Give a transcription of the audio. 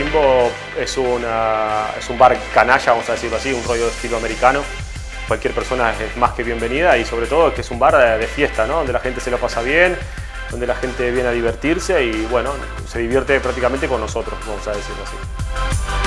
Yojimbo es, una, es un bar canalla, vamos a decirlo así, un rollo de estilo americano. Cualquier persona es más que bienvenida y sobre todo que es un bar de fiesta, ¿no? donde la gente se lo pasa bien, donde la gente viene a divertirse y bueno, se divierte prácticamente con nosotros, vamos a decirlo así.